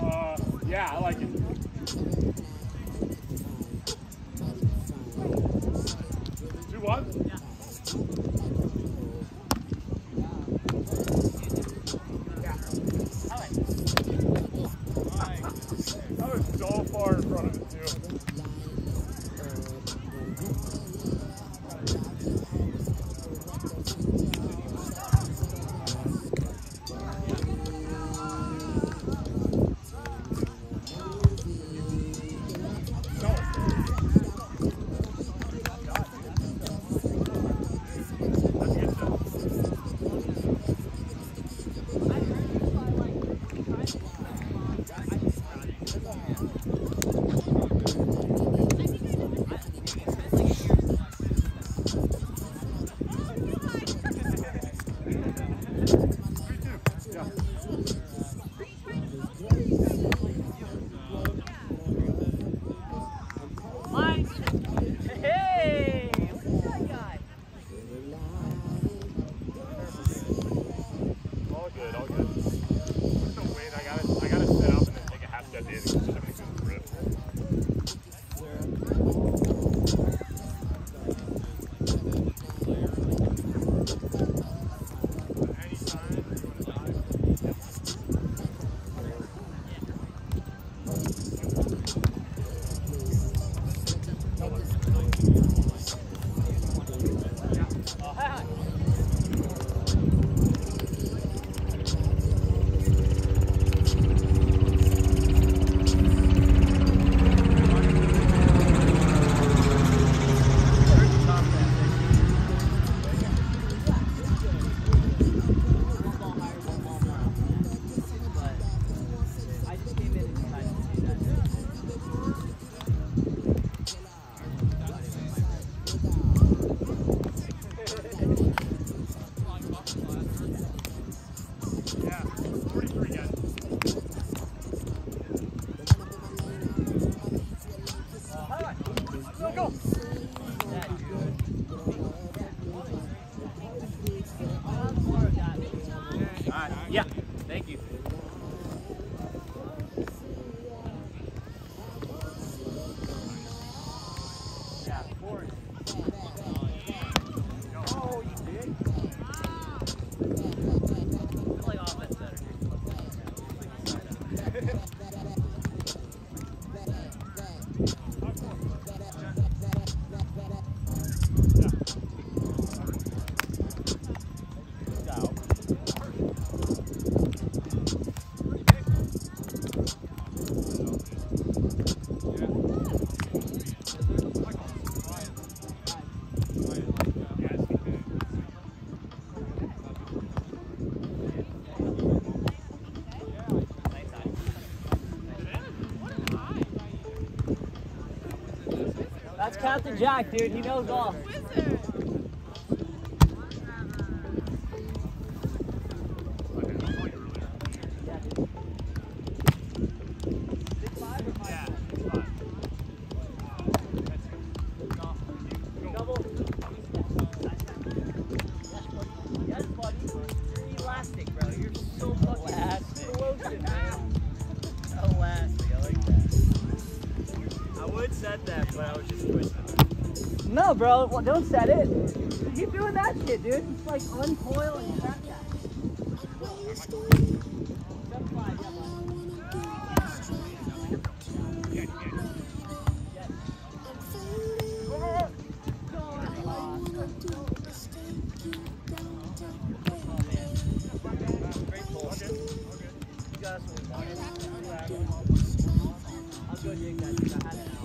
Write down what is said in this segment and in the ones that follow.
Uh, yeah, I like it. Jack, dude. He knows all. Don't well, don't set it. Keep doing that shit, dude. It's like uncoil and that. I'll go dig that.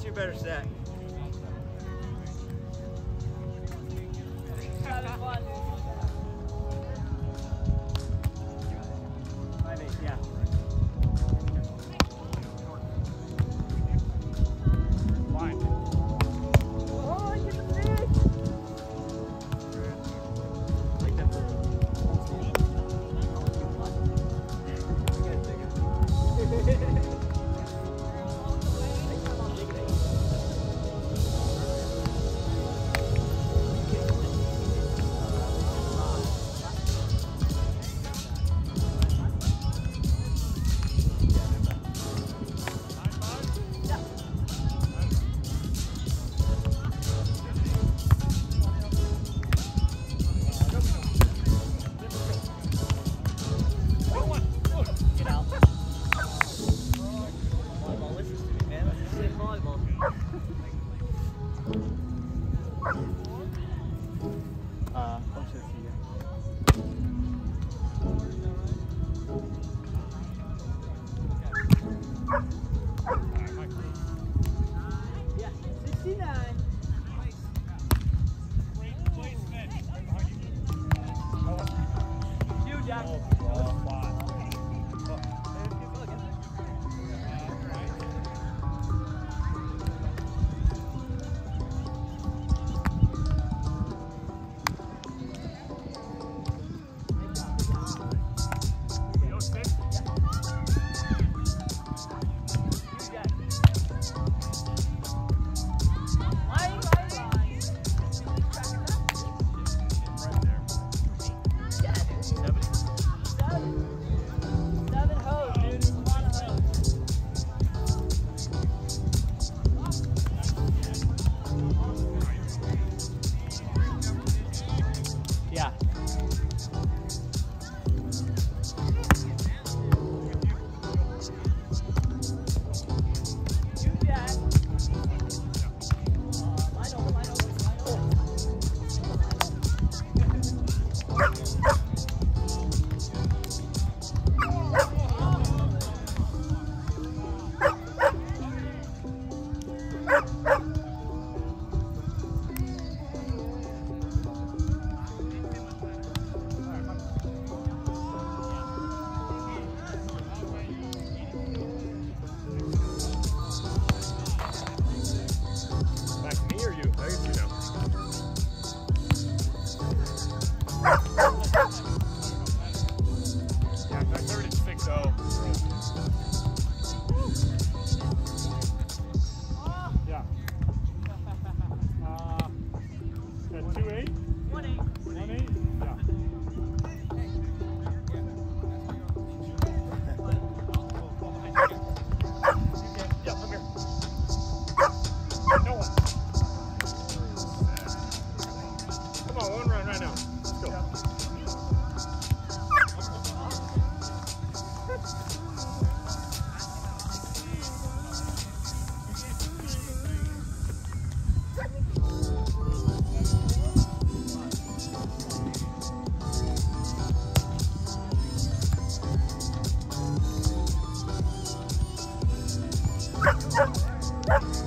You a better set. Ha ha ha!